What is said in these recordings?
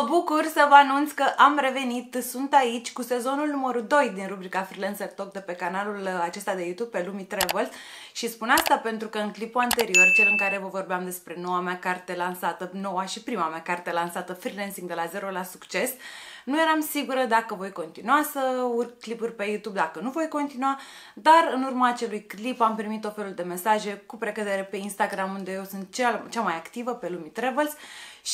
Mă bucur să vă anunț că am revenit, sunt aici cu sezonul numărul 2 din rubrica Freelancer Talk de pe canalul acesta de YouTube, pe Lumi Travel. Și spun asta pentru că în clipul anterior, cel în care vă vorbeam despre noua mea carte lansată, noua și prima mea carte lansată, Freelancing de la zero la succes, nu eram sigură dacă voi continua să urc clipuri pe YouTube, dacă nu voi continua, dar în urma acelui clip am primit o felul de mesaje cu precădere pe Instagram, unde eu sunt cea, cea mai activă pe Lumi Travels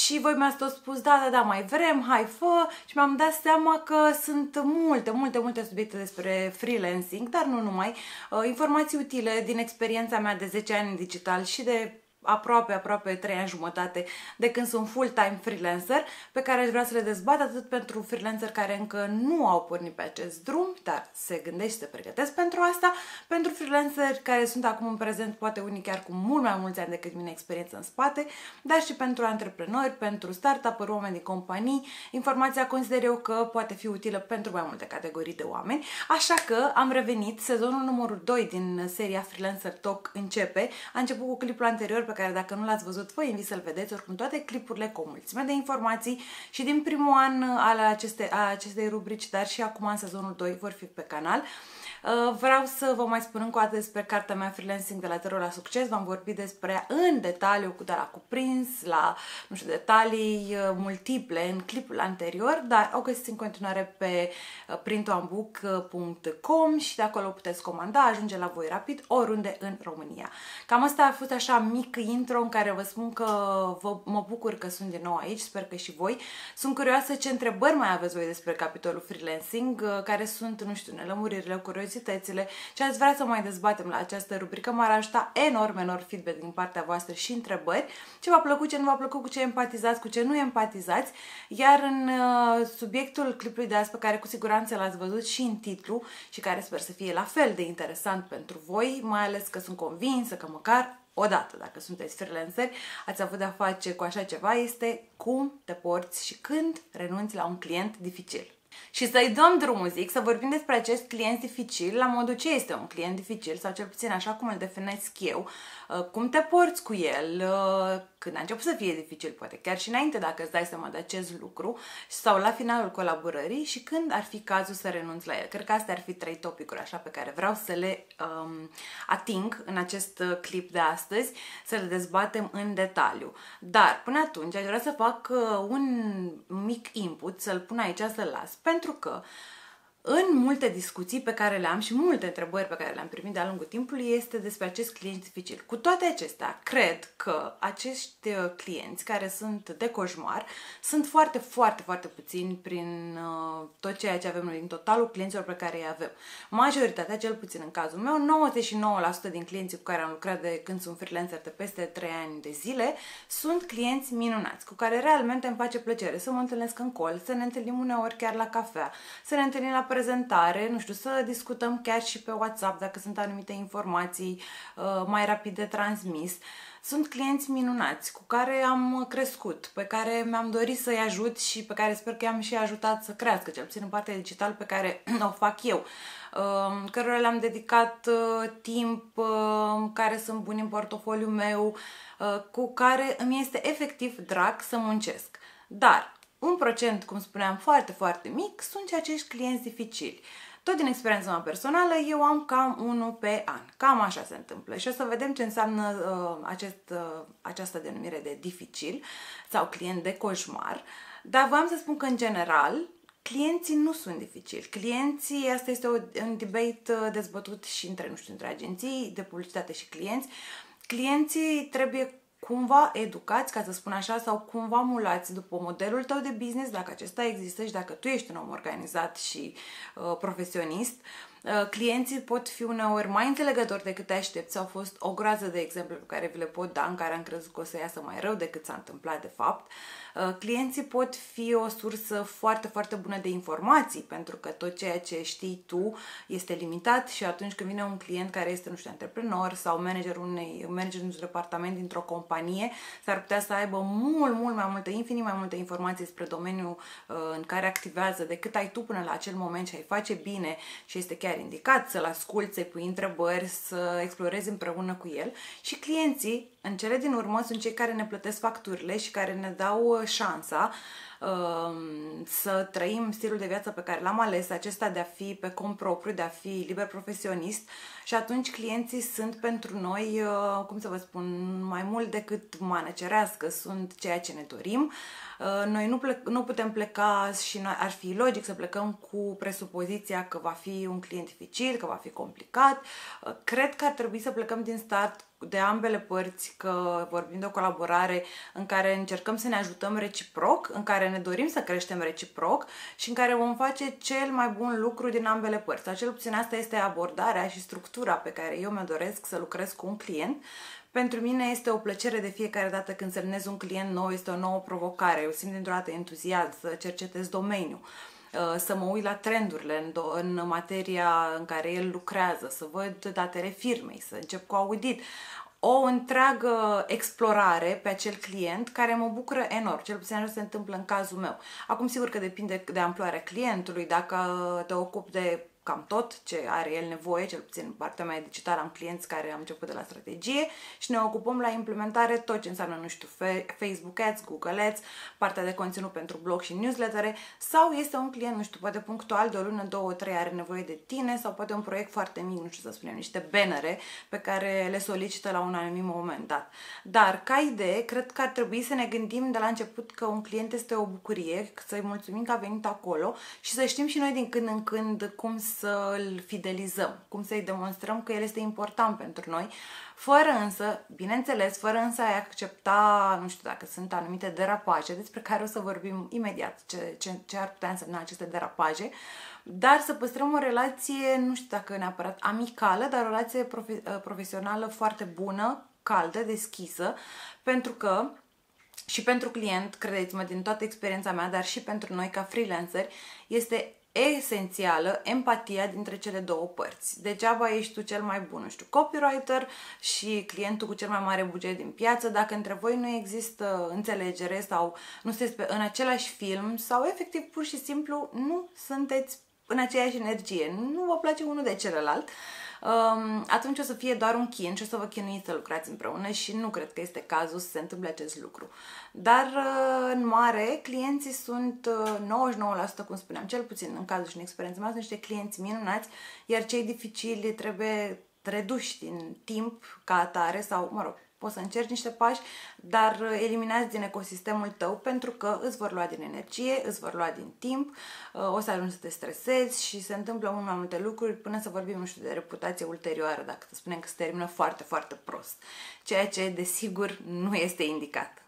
și voi mi-ați tot spus, da, da, da, mai vrem, hai, fă. Și mi-am dat seama că sunt multe, multe, multe subiecte despre freelancing, dar nu numai, uh, informații utile din experiența mea de 10 ani în digital și de aproape, aproape 3 ani jumătate de când sunt full-time freelancer, pe care aș vrea să le dezbat atât pentru freelancer care încă nu au pornit pe acest drum, dar se gândesc și se pregătesc pentru asta, pentru freelancer care sunt acum în prezent, poate unii chiar cu mult mai mulți ani decât mine experiență în spate, dar și pentru antreprenori, pentru startup-uri, oameni din companii. Informația consider eu că poate fi utilă pentru mai multe categorii de oameni, așa că am revenit, sezonul numărul 2 din seria Freelancer Talk începe, a început cu clipul anterior pe care dacă nu l-ați văzut, vă invit să-l vedeți, oricum toate clipurile cu o mulțime de informații și din primul an al aceste, a acestei rubrici, dar și acum în sezonul 2 vor fi pe canal. Uh, vreau să vă mai spun încă o dată despre cartea mea Freelancing de la Zero la Succes. V-am vorbit despre în detaliu, cu de la cuprins, la, nu știu, detalii uh, multiple în clipul anterior, dar o găsiți în continuare pe uh, printoambook.com și de acolo puteți comanda, ajunge la voi rapid, oriunde în România. Cam asta a fost așa mic intro în care vă spun că vă, mă bucur că sunt din nou aici, sper că și voi. Sunt curioasă ce întrebări mai aveți voi despre capitolul freelancing, care sunt, nu știu, nelămuririle, curiozități curiozitățile și ați vrea să mai dezbatem la această rubrică. M-ar ajuta enorm, enorm feedback din partea voastră și întrebări. Ce v-a plăcut, ce nu v-a plăcut, cu ce empatizați, cu ce nu empatizați. Iar în uh, subiectul clipului de azi, pe care cu siguranță l-ați văzut și în titlu și care sper să fie la fel de interesant pentru voi, mai ales că sunt convinsă că măcar odată, dacă sunteți freelanceri, ați avut de-a face cu așa ceva, este cum te porți și când renunți la un client dificil. Și să-i dăm drumul, zic, să vorbim despre acest client dificil, la modul ce este un client dificil, sau cel puțin așa cum îl definesc eu, uh, cum te porți cu el, uh, când a început să fie dificil, poate chiar și înainte dacă îți dai seama de acest lucru, sau la finalul colaborării și când ar fi cazul să renunți la el. Cred că astea ar fi trei topicuri așa pe care vreau să le um, ating în acest uh, clip de astăzi, să le dezbatem în detaliu. Dar până atunci aș vrea să fac un mic input, să-l pun aici, să-l las, pentru că în multe discuții pe care le am și multe întrebări pe care le-am primit de-a lungul timpului este despre acest client dificil. Cu toate acestea, cred că acești uh, clienți care sunt de coșmar sunt foarte, foarte, foarte puțini prin uh, tot ceea ce avem noi, din totalul clienților pe care îi avem. Majoritatea, cel puțin în cazul meu, 99% din clienții cu care am lucrat de când sunt freelancer de peste 3 ani de zile, sunt clienți minunați, cu care realmente îmi face plăcere să mă întâlnesc în col, să ne întâlnim uneori chiar la cafea, să ne întâlnim la prezentare, nu știu, să discutăm chiar și pe WhatsApp dacă sunt anumite informații uh, mai rapid de transmis. Sunt clienți minunați cu care am crescut, pe care mi-am dorit să-i ajut și pe care sper că i-am și ajutat să crească, cel puțin în partea digital pe care o fac eu uh, cărora le-am dedicat uh, timp, care sunt buni în portofoliu meu, cu care îmi este efectiv drag să muncesc. Dar un procent, cum spuneam, foarte, foarte mic sunt și acești clienți dificili. Tot din experiența mea personală, eu am cam unul pe an. Cam așa se întâmplă. Și o să vedem ce înseamnă uh, acest, uh, această denumire de dificil sau client de coșmar. Dar voiam să spun că, în general, clienții nu sunt dificili. Clienții, asta este un debate uh, dezbătut și între, nu știu, între agenții de publicitate și clienți. Clienții trebuie cumva educați, ca să spun așa, sau cumva mulați după modelul tău de business, dacă acesta există și dacă tu ești un om organizat și uh, profesionist, uh, clienții pot fi uneori mai înțelegători decât te aștepți. Au fost o groază de exemple pe care vi le pot da, în care am crezut că o să iasă mai rău decât s-a întâmplat de fapt. Uh, Uh, clienții pot fi o sursă foarte, foarte bună de informații, pentru că tot ceea ce știi tu este limitat și atunci când vine un client care este, nu știu, antreprenor sau manager unei, manager unui departament dintr-o companie, s-ar putea să aibă mult, mult mai multe, infinit mai multe informații despre domeniul uh, în care activează decât ai tu până la acel moment și ai face bine și este chiar indicat să-l asculți, să-i pui întrebări, să explorezi împreună cu el. Și clienții în cele din urmă sunt cei care ne plătesc facturile și care ne dau uh, șansa. um, să trăim stilul de viață pe care l-am ales, acesta de a fi pe cont propriu, de a fi liber profesionist și atunci clienții sunt pentru noi, uh, cum să vă spun, mai mult decât mană cerească, sunt ceea ce ne dorim. Uh, noi nu, plec, nu putem pleca și noi, ar fi logic să plecăm cu presupoziția că va fi un client dificil, că va fi complicat. Uh, cred că ar trebui să plecăm din start de ambele părți că vorbim de o colaborare în care încercăm să ne ajutăm reciproc, în care ne dorim să creștem reciproc și în care vom face cel mai bun lucru din ambele părți. Acel puțin asta este abordarea și structura pe care eu mi-o doresc să lucrez cu un client pentru mine este o plăcere de fiecare dată când semnez un client nou, este o nouă provocare. Eu simt dintr-o dată entuziasm să cercetez domeniul uh, să mă uit la trendurile în, do- în materia în care el lucrează, să văd datele firmei, să încep cu audit. O întreagă explorare pe acel client care mă bucură enorm, cel puțin așa se întâmplă în cazul meu. Acum sigur că depinde de amploarea clientului, dacă te ocupi de cam tot ce are el nevoie, cel puțin în partea mea digitală am clienți care am început de la strategie și ne ocupăm la implementare tot ce înseamnă, nu știu, Facebook Ads, Google Ads, partea de conținut pentru blog și newslettere sau este un client, nu știu, poate punctual de o lună, două, trei are nevoie de tine sau poate un proiect foarte mic, nu știu să spunem, niște bannere pe care le solicită la un anumit moment dat. Dar, ca idee, cred că ar trebui să ne gândim de la început că un client este o bucurie, să-i mulțumim că a venit acolo și să știm și noi din când în când cum să îl fidelizăm, cum să-i demonstrăm că el este important pentru noi, fără însă, bineînțeles, fără însă a accepta, nu știu dacă sunt anumite derapaje, despre care o să vorbim imediat, ce, ce, ce ar putea însemna aceste derapaje, dar să păstrăm o relație, nu știu dacă neapărat amicală, dar o relație profe- profesională foarte bună, caldă, deschisă, pentru că și pentru client, credeți-mă, din toată experiența mea, dar și pentru noi ca freelanceri, este esențială empatia dintre cele două părți. Degeaba ești tu cel mai bun, nu știu, copywriter și clientul cu cel mai mare buget din piață, dacă între voi nu există înțelegere sau nu sunteți în același film sau efectiv pur și simplu nu sunteți în aceeași energie, nu vă place unul de celălalt, uh, Um, atunci o să fie doar un chin și o să vă chinuiți să lucrați împreună și nu cred că este cazul să se întâmple acest lucru. Dar, uh, în mare, clienții sunt 99%, uh, cum spuneam, cel puțin în cazul și în experiența mea, sunt niște clienți minunați, iar cei dificili trebuie reduși din timp ca atare sau, mă rog, poți să încerci niște pași, dar eliminați din ecosistemul tău pentru că îți vor lua din energie, îți vor lua din timp, uh, o să ajungi să te stresezi și se întâmplă mult mai multe lucruri până să vorbim, nu știu, de reputație ulterioară, dacă te spunem că se termină foarte, foarte prost. Ceea ce, desigur, nu este indicat.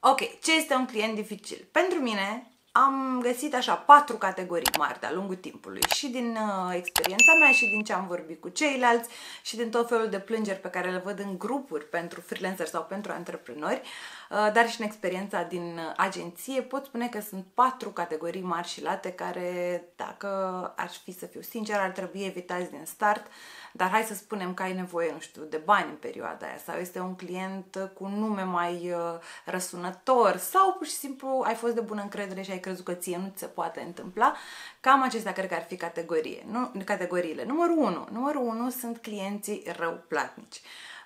Ok, ce este un client dificil? Pentru mine, am găsit așa patru categorii mari de-a lungul timpului. Și din uh, experiența mea și din ce am vorbit cu ceilalți și din tot felul de plângeri pe care le văd în grupuri pentru freelancer sau pentru antreprenori, uh, dar și în experiența din uh, agenție, pot spune că sunt patru categorii mari și late care, dacă ar fi să fiu sincer, ar trebui evitați din start dar hai să spunem că ai nevoie, nu știu, de bani în perioada aia sau este un client cu nume mai uh, răsunător sau pur și simplu ai fost de bună încredere și ai crezut că ție nu ți se poate întâmpla. Cam acestea cred că ar fi categorie, nu, categoriile. Numărul 1. Numărul 1 sunt clienții rău platnici.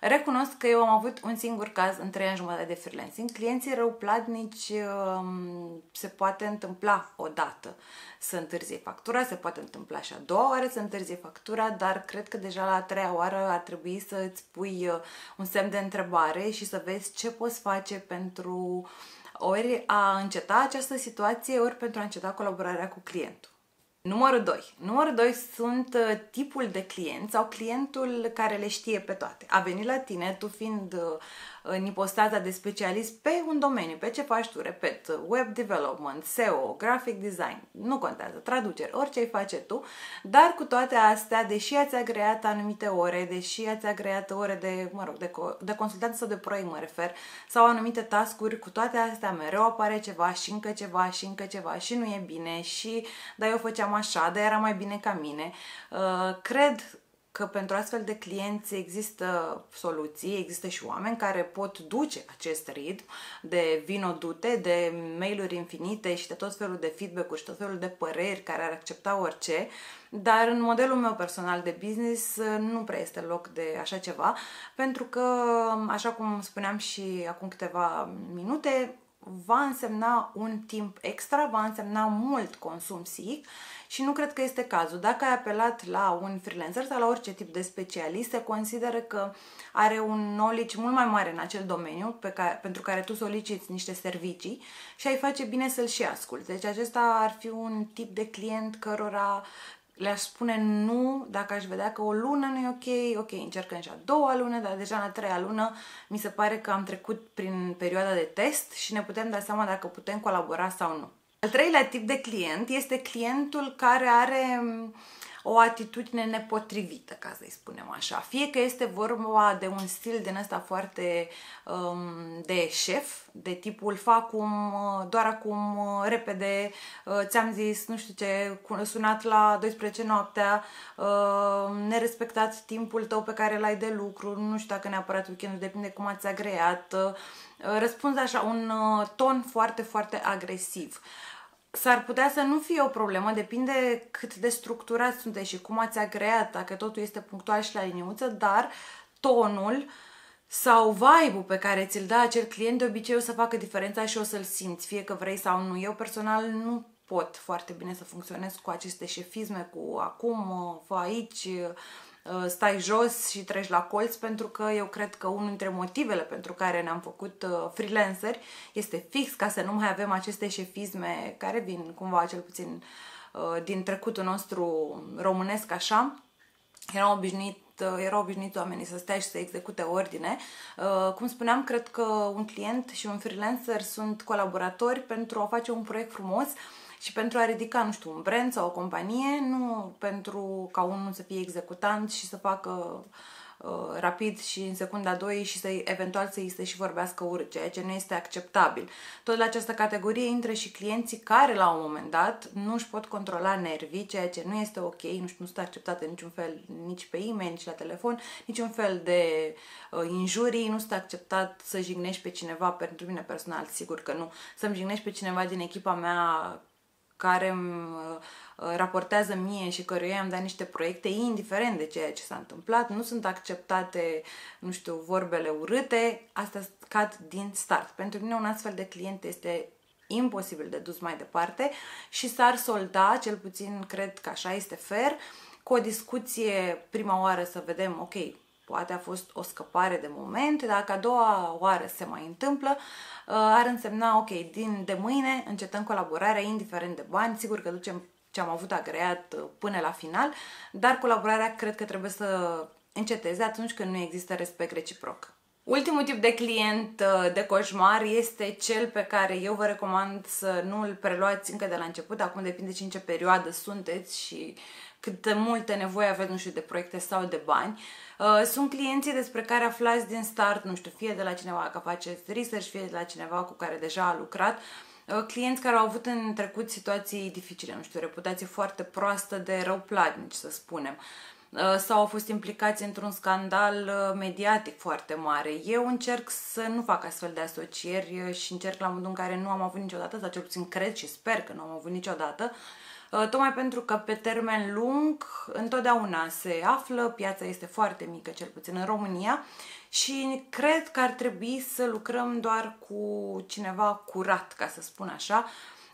Recunosc că eu am avut un singur caz în trei ani jumătate de freelancing. Clienții răuplatnici um, se poate întâmpla odată să întârzie factura, se poate întâmpla și a doua oară să întârzie factura, dar cred că deja la a treia oară ar trebui să îți pui uh, un semn de întrebare și să vezi ce poți face pentru ori a înceta această situație, ori pentru a înceta colaborarea cu clientul. Numărul 2. Numărul 2 sunt uh, tipul de client sau clientul care le știe pe toate. A venit la tine, tu fiind uh, în ipostaza de specialist pe un domeniu, pe ce faci tu, repet, web development, SEO, graphic design, nu contează, traduceri, orice ai face tu, dar cu toate astea, deși ați agreat anumite ore, deși ați agreat ore de, mă rog, de, de consultanță sau de proiect mă refer, sau anumite tascuri, cu toate astea mereu apare ceva și încă ceva și încă ceva și nu e bine și da, eu făceam așa, dar era mai bine ca mine. Uh, cred că pentru astfel de clienți există soluții, există și oameni care pot duce acest ritm de vino dute, de mail-uri infinite și de tot felul de feedback-uri și tot felul de păreri care ar accepta orice, dar în modelul meu personal de business nu prea este loc de așa ceva, pentru că, așa cum spuneam și acum câteva minute, va însemna un timp extra, va însemna mult consum psihic și nu cred că este cazul. Dacă ai apelat la un freelancer sau la orice tip de specialist, se consideră că are un knowledge mult mai mare în acel domeniu pe care, pentru care tu soliciți niște servicii și ai face bine să-l și asculți. Deci acesta ar fi un tip de client cărora le-aș spune nu dacă aș vedea că o lună nu e ok, ok, încercăm și a doua lună, dar deja în a treia lună mi se pare că am trecut prin perioada de test și ne putem da seama dacă putem colabora sau nu. Al treilea tip de client este clientul care are o atitudine nepotrivită, ca să-i spunem așa. Fie că este vorba de un stil din ăsta foarte um, de șef, de tipul fac cum, uh, doar acum, uh, repede, uh, ți-am zis, nu știu ce, sunat la 12 noaptea, uh, nerespectat timpul tău pe care l-ai de lucru, nu știu dacă neapărat weekendul, depinde cum ați agreat, uh, răspuns așa, un uh, ton foarte, foarte agresiv. Uh, S-ar putea să nu fie o problemă, depinde cât de structurat sunteți și cum ați agreat, dacă totul este punctual și la liniuță, dar tonul sau vibe-ul pe care ți-l dă acel client de obicei o să facă diferența și o să-l simți, fie că vrei sau nu. Eu personal nu pot foarte bine să funcționez cu aceste șefisme, cu acum, fă aici, Uh, stai jos și treci la colț pentru că eu cred că unul dintre motivele pentru care ne-am făcut uh, freelanceri este fix ca să nu mai avem aceste șefisme care vin cumva cel puțin uh, din trecutul nostru românesc așa. Eram obișnuit erau obișnuiți oamenii să stea și să execute ordine. Cum spuneam, cred că un client și un freelancer sunt colaboratori pentru a face un proiect frumos și pentru a ridica, nu știu, un brand sau o companie, nu pentru ca unul să fie executant și să facă uh, rapid și în secunda 2 și să eventual să îi se și vorbească urât, ceea ce nu este acceptabil. Tot la această categorie intră și clienții care la un moment dat nu își pot controla nervii, ceea ce nu este ok, nu știu, nu sunt acceptate niciun fel, nici pe e-mail, nici la telefon, niciun fel de uh, injurii, nu sunt acceptat să jignești pe cineva, pentru mine personal, sigur că nu, să-mi jignești pe cineva din echipa mea care îmi uh, raportează mie și căruia am dat niște proiecte, indiferent de ceea ce s-a întâmplat, nu sunt acceptate, nu știu, vorbele urâte, asta scad din start. Pentru mine un astfel de client este imposibil de dus mai departe și s-ar solda, cel puțin cred că așa este fair, cu o discuție prima oară să vedem, ok, poate a fost o scăpare de moment, dacă a doua oară se mai întâmplă, uh, ar însemna, ok, din de mâine încetăm colaborarea, indiferent de bani, sigur că ducem ce am avut agreat uh, până la final, dar colaborarea cred că trebuie să înceteze atunci când nu există respect reciproc. Ultimul tip de client uh, de coșmar este cel pe care eu vă recomand să nu îl preluați încă de la început, acum depinde și în ce perioadă sunteți și cât de multe nevoie aveți, nu știu, de proiecte sau de bani. Uh, sunt clienții despre care aflați din start, nu știu, fie de la cineva că faceți research, fie de la cineva cu care deja a lucrat, uh, clienți care au avut în trecut situații dificile, nu știu, reputație foarte proastă de răuplatnici, să spunem uh, sau au fost implicați într-un scandal mediatic foarte mare. Eu încerc să nu fac astfel de asocieri și încerc la modul în care nu am avut niciodată, sau cel puțin cred și sper că nu am avut niciodată, Uh, tocmai pentru că pe termen lung întotdeauna se află, piața este foarte mică, cel puțin în România, și cred că ar trebui să lucrăm doar cu cineva curat, ca să spun așa,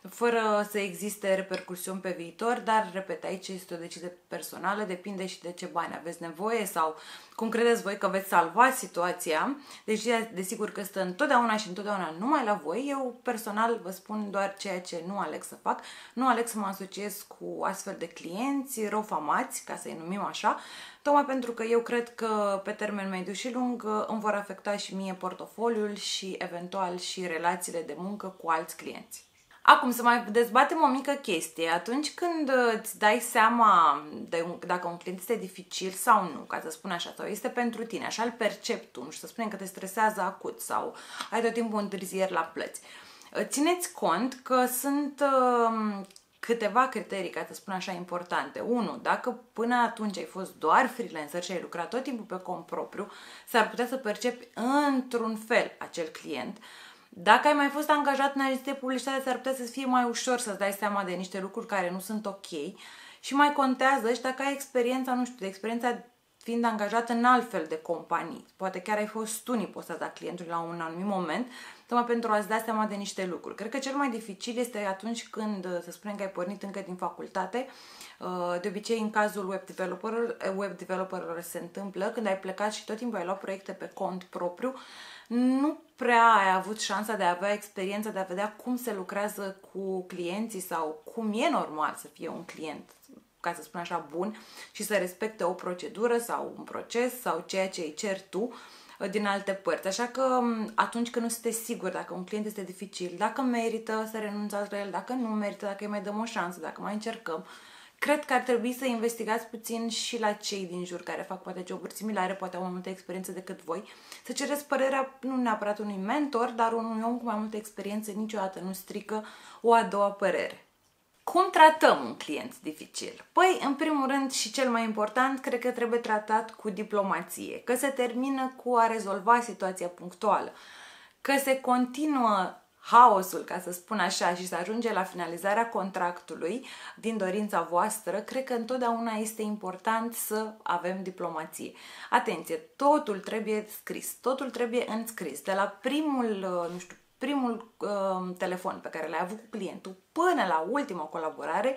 fără să existe repercursiuni pe viitor, dar, repet, aici este o decizie personală, depinde și de ce bani aveți nevoie sau cum credeți voi că veți salva situația. Deci, desigur că stă întotdeauna și întotdeauna numai la voi. Eu, personal, vă spun doar ceea ce nu aleg să fac. Nu aleg să mă asociez cu astfel de clienți răufamați, ca să-i numim așa, tocmai pentru că eu cred că pe termen mediu și lung îmi vor afecta și mie portofoliul și eventual și relațiile de muncă cu alți clienți. Acum, să mai dezbatem o mică chestie. Atunci când îți dai seama de un, dacă un client este dificil sau nu, ca să spun așa, sau este pentru tine, așa îl percep tu, nu știu, să spunem că te stresează acut sau ai tot timpul întârzieri la plăți. Țineți cont că sunt uh, câteva criterii, ca să spun așa, importante. Unu, dacă până atunci ai fost doar freelancer și ai lucrat tot timpul pe cont propriu, s-ar putea să percepi într-un fel acel client. Uh, dacă ai mai fost angajat în agenție de publicitate, s-ar putea să fie mai ușor să-ți dai seama de niște lucruri care nu sunt ok și mai contează și dacă ai experiența, nu știu, de experiența fiind angajat în altfel de companii. Poate chiar ai fost tu nipostata clientului la un anumit moment, tocmai pentru a-ți da seama de niște lucruri. Cred că cel mai dificil este atunci când, să spunem că ai pornit încă din facultate, uh, de obicei în cazul web developerilor, web developerilor se întâmplă când ai plecat și tot timpul ai luat proiecte pe cont propriu, nu prea ai avut șansa de a avea experiența, de a vedea cum se lucrează cu clienții sau cum e normal să fie un client ca să spun așa, bun și să respecte o procedură sau un proces sau ceea ce îi cer tu uh, din alte părți. Așa că um, atunci când nu sunteți sigur dacă un client este dificil, dacă merită să renunțați la el, dacă nu merită, dacă îi mai dăm o șansă, dacă mai încercăm, cred că ar trebui să investigați puțin și la cei din jur care fac poate joburi similare, poate au mai multă experiență decât voi, să cereți părerea nu neapărat unui mentor, dar unui om cu mai multă experiență niciodată nu strică o a doua părere. Cum tratăm un client dificil? Păi, în primul rând și cel mai important, cred că trebuie tratat cu diplomație, că se termină cu a rezolva situația punctuală, că se continuă haosul, ca să spun așa, și să ajunge la finalizarea contractului din dorința voastră, cred că întotdeauna este important să avem diplomație. Atenție, totul trebuie scris, totul trebuie înscris. De la primul, nu știu, primul uh, telefon pe care l-ai avut cu clientul până la ultima colaborare,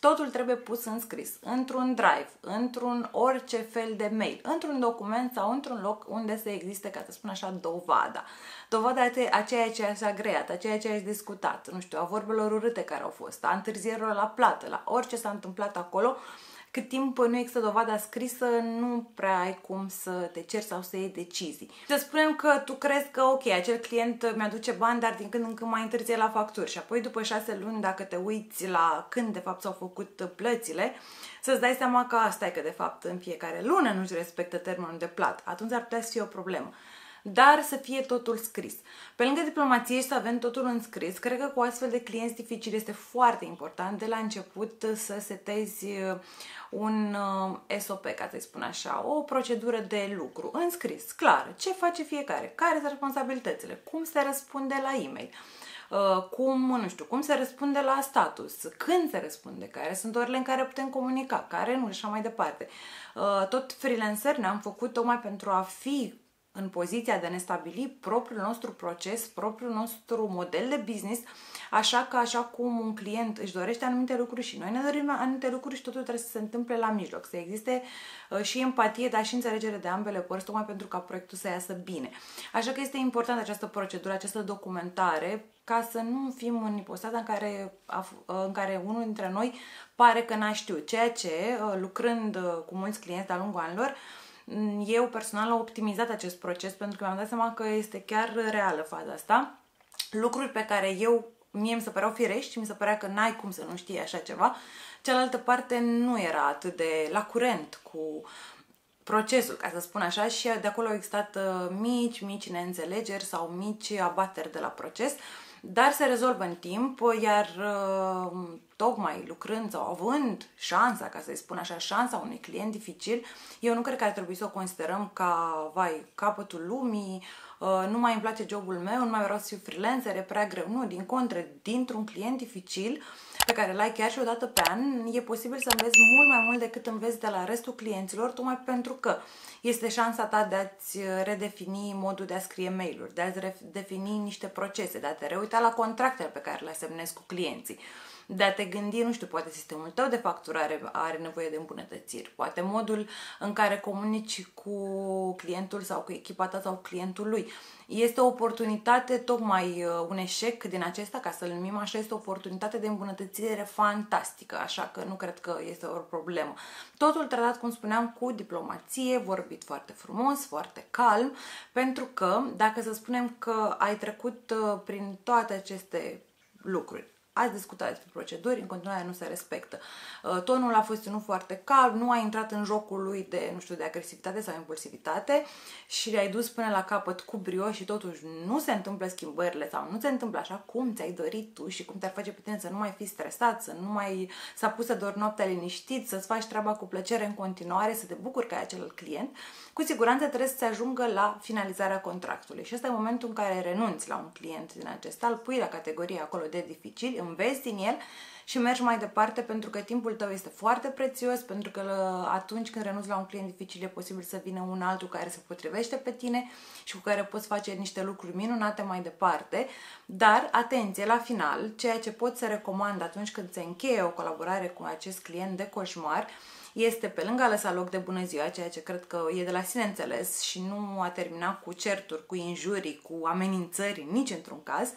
totul trebuie pus în scris, într-un drive, într-un orice fel de mail, într-un document sau într-un loc unde să existe, ca să spun așa, dovada. Dovada a ceea ce s-a agreat, a ceea ce ai discutat, nu știu, a vorbelor urâte care au fost, a întârzierilor la plată, la orice s-a întâmplat acolo, cât timp nu există dovada scrisă, nu prea ai cum să te ceri sau să iei decizii. Să spunem că tu crezi că, ok, acel client mi-aduce bani, dar din când în când mai întârzie la facturi și apoi după șase luni, dacă te uiți la când de fapt s-au făcut plățile, să-ți dai seama că asta e că de fapt în fiecare lună nu-și respectă termenul de plată. Atunci ar putea să fie o problemă dar să fie totul scris. Pe lângă diplomație și să avem totul în scris, cred că cu astfel de clienți dificili este foarte important de la început să setezi uh, un uh, SOP, ca să spun așa, o procedură de lucru în scris, clar, ce face fiecare, care sunt responsabilitățile, cum se răspunde la e-mail, uh, cum, nu știu, cum se răspunde la status, când se răspunde, care sunt orele în care putem comunica, care nu? Și așa mai departe. Tot freelancer ne-am făcut tocmai pentru a fi în poziția de a ne stabili propriul nostru proces, propriul nostru model de business, așa că așa cum un client își dorește anumite lucruri și noi ne dorim anumite lucruri și totul trebuie să se întâmple la mijloc, să existe uh, și empatie, dar și înțelegere de ambele părți, tocmai pentru ca proiectul să iasă bine. Așa că este importantă această procedură, această documentare, ca să nu fim în ipostata în care, în care unul dintre noi pare că n-a știut, ceea ce, uh, lucrând uh, cu mulți clienți de-a lungul anilor, eu personal am optimizat acest proces pentru că mi-am dat seama că este chiar reală faza asta. Lucruri pe care eu, mie mi se păreau firești și mi se părea că n-ai cum să nu știi așa ceva, cealaltă parte nu era atât de la curent cu procesul, ca să spun așa, și de acolo au existat uh, mici, mici neînțelegeri sau mici abateri de la proces, dar se rezolvă în timp, iar uh, tocmai lucrând sau având șansa, ca să-i spun așa, șansa unui client dificil, eu nu cred că ar trebui să o considerăm ca, vai, capătul lumii, uh, nu mai îmi place jobul meu, nu mai vreau să fiu freelancer, e prea greu. Nu, din contră, dintr-un client dificil pe care l-ai chiar și o dată pe an, e posibil să înveți mult mai mult decât înveți de la restul clienților, tocmai pentru că este șansa ta de a-ți redefini modul de a scrie mail-uri, de a-ți redefini niște procese, de a te reuita la contractele pe care le semnezi cu clienții de a te gândi, nu știu, poate sistemul tău de facturare are nevoie de îmbunătățiri, poate modul în care comunici cu clientul sau cu echipa ta sau cu clientul lui. Este o oportunitate, tocmai uh, un eșec din acesta, ca să-l numim așa, este o oportunitate de îmbunătățire fantastică, așa că nu cred că este o problemă. Totul tratat, cum spuneam, cu diplomație, vorbit foarte frumos, foarte calm, pentru că dacă să spunem că ai trecut uh, prin toate aceste lucruri, ați discutat despre proceduri, în continuare nu se respectă. Uh, tonul a fost unul foarte calm, nu a intrat în jocul lui de, nu știu, de agresivitate sau impulsivitate și le-ai dus până la capăt cu brio și totuși nu se întâmplă schimbările sau nu se întâmplă așa cum ți-ai dorit tu și cum te-ar face pe tine să nu mai fii stresat, să nu mai să pus să dormi noaptea liniștit, să-ți faci treaba cu plăcere în continuare, să te bucuri că ai acel client, cu siguranță trebuie să se ajungă la finalizarea contractului. Și ăsta e momentul în care renunți la un client din acesta, îl pui la categoria acolo de dificil, înveți din el și mergi mai departe pentru că timpul tău este foarte prețios, pentru că atunci când renunți la un client dificil e posibil să vină un altul care se potrivește pe tine și cu care poți face niște lucruri minunate mai departe. Dar, atenție, la final, ceea ce pot să recomand atunci când se încheie o colaborare cu acest client de coșmar, este pe lângă a lăsa loc de bună ziua, ceea ce cred că e de la sine înțeles și nu a terminat cu certuri, cu injurii, cu amenințări, nici într-un caz,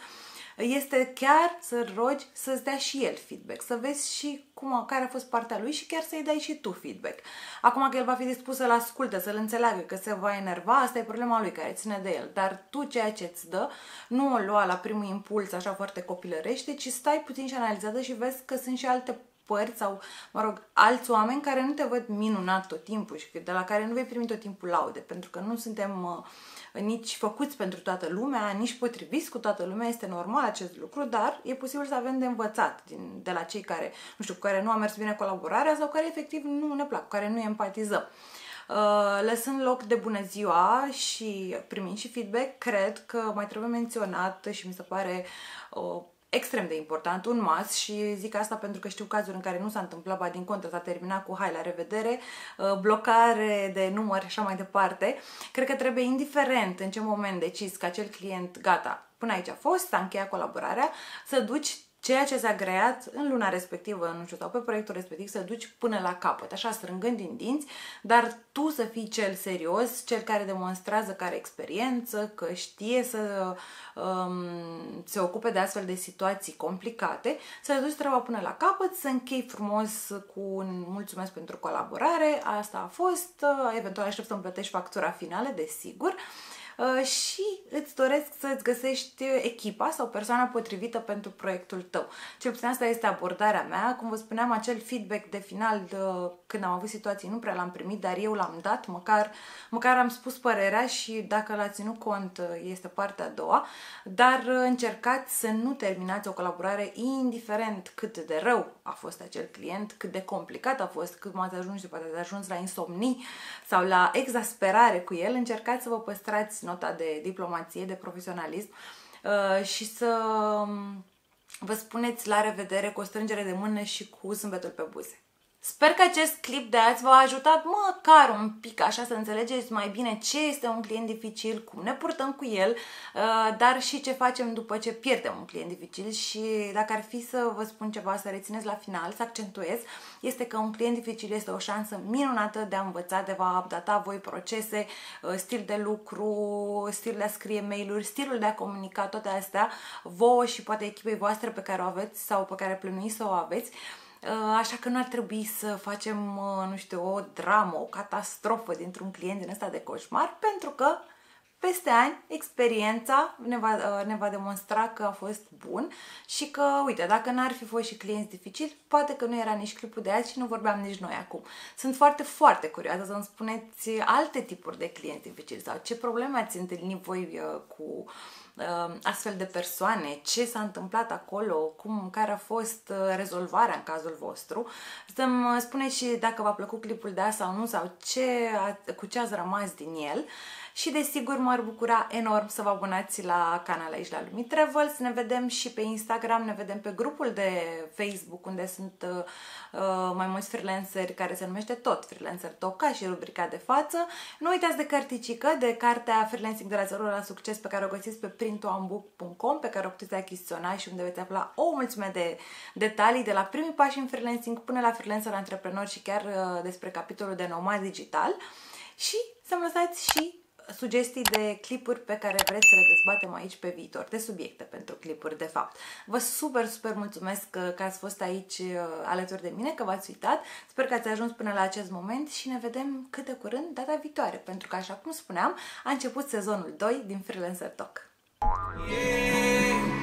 este chiar să rogi să-ți dea și el feedback, să vezi și cum, care a fost partea lui și chiar să-i dai și tu feedback. Acum că el va fi dispus să-l asculte, să-l înțeleagă, că se va enerva, asta e problema lui care ține de el. Dar tu ceea ce îți dă, nu o lua la primul impuls așa foarte copilărește, ci stai puțin și analizează și vezi că sunt și alte părți sau, mă rog, alți oameni care nu te văd minunat tot timpul și de la care nu vei primi tot timpul laude, pentru că nu suntem uh, nici făcuți pentru toată lumea, nici potriviți cu toată lumea, este normal acest lucru, dar e posibil să avem de învățat din, de la cei care, nu știu, cu care nu a mers bine colaborarea sau care efectiv nu ne plac, cu care nu empatizăm. Uh, lăsând loc de bună ziua și primind și feedback, cred că mai trebuie menționat și mi se pare uh, extrem de important, un mas și zic asta pentru că știu cazuri în care nu s-a întâmplat, ba din contră s-a terminat cu hai la revedere, uh, blocare de număr și așa mai departe. Cred că trebuie, indiferent în ce moment decizi că acel client, gata, până aici a fost, s-a încheiat colaborarea, să duci ceea ce s-a creat în luna respectivă, nu știu, sau pe proiectul respectiv, să duci până la capăt, așa strângând din dinți, dar tu să fii cel serios, cel care demonstrează că are experiență, că știe să um, se ocupe de astfel de situații complicate, să duci treaba până la capăt, să închei frumos cu un mulțumesc pentru colaborare, asta a fost, eventual aștept să-mi plătești factura finală, desigur, Uh, și îți doresc să-ți găsești echipa sau persoana potrivită pentru proiectul tău. Cel puțin asta este abordarea mea. Cum vă spuneam, acel feedback de final de, când am avut situații nu prea l-am primit, dar eu l-am dat, măcar, măcar am spus părerea și dacă l-ați ținut cont este partea a doua, dar încercați să nu terminați o colaborare indiferent cât de rău a fost acel client, cât de complicat a fost, cât m-ați ajuns și poate ați ajuns la insomnii sau la exasperare cu el, încercați să vă păstrați nota de diplomație, de profesionalism uh, și să um, vă spuneți la revedere cu o strângere de mână și cu zâmbetul pe buze. Sper că acest clip de azi v-a ajutat măcar un pic așa să înțelegeți mai bine ce este un client dificil, cum ne purtăm cu el, uh, dar și ce facem după ce pierdem un client dificil și dacă ar fi să vă spun ceva, să rețineți la final, să accentuez, este că un client dificil este o șansă minunată de a învăța, de a updata voi procese, uh, stil de lucru, stil de a scrie mail-uri, stilul de a comunica, toate astea, vouă și poate echipei voastre pe care o aveți sau pe care plănuiți să o aveți. Uh, așa că nu ar trebui să facem, uh, nu știu, o dramă, o catastrofă dintr-un client din ăsta de coșmar, pentru că peste ani experiența ne va, uh, ne va demonstra că a fost bun și că, uite, dacă n-ar fi fost și clienți dificili, poate că nu era nici clipul de azi și nu vorbeam nici noi acum. Sunt foarte, foarte curioasă să-mi spuneți alte tipuri de clienți dificili sau ce probleme ați întâlnit voi cu uh, Uh, astfel de persoane, ce s-a întâmplat acolo, cum, care a fost uh, rezolvarea în cazul vostru. Să-mi spuneți și dacă v-a plăcut clipul de asta sau nu, sau ce, cu ce ați rămas din el și desigur m-ar bucura enorm să vă abonați la canal aici la Lumi Travels. Ne vedem și pe Instagram, ne vedem pe grupul de Facebook unde sunt uh, uh, mai mulți freelanceri care se numește tot Freelancer Talk ca și rubrica de față. Nu uitați de carticică, de cartea Freelancing de la 0 la succes pe care o găsiți pe printoambook.com pe care o puteți achiziționa și unde veți afla o mulțime de detalii de la primii pași în freelancing până la freelancer antreprenor și chiar uh, despre capitolul de nomad digital. Și să-mi lăsați și sugestii de clipuri pe care vreți să le dezbatem aici pe viitor, de subiecte pentru clipuri, de fapt. Vă super, super mulțumesc că, că ați fost aici uh, alături de mine, că v-ați uitat. Sper că ați ajuns până la acest moment și ne vedem cât de curând data viitoare, pentru că, așa cum spuneam, a început sezonul 2 din Freelancer Talk. Yeah!